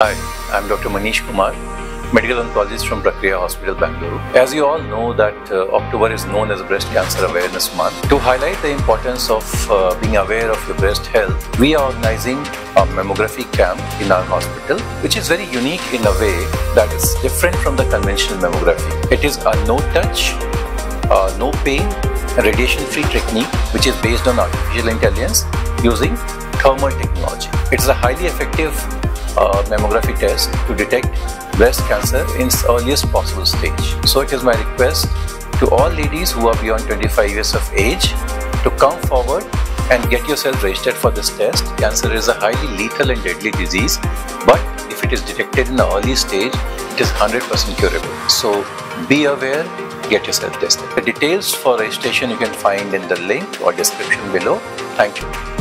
Hi, I'm Dr. Manish Kumar, medical oncologist from Prakriya Hospital, Bangalore. As you all know that uh, October is known as Breast Cancer Awareness Month. To highlight the importance of uh, being aware of your breast health, we are organizing a mammography camp in our hospital, which is very unique in a way that is different from the conventional mammography. It is a no-touch, uh, no pain, radiation-free technique, which is based on artificial intelligence using thermal technology. It is a highly effective uh, mammography test to detect breast cancer in its earliest possible stage. So it is my request to all ladies who are beyond 25 years of age to come forward and get yourself registered for this test. Cancer is a highly lethal and deadly disease, but if it is detected in the early stage, it is 100% curable. So be aware, get yourself tested. The details for registration you can find in the link or description below. Thank you.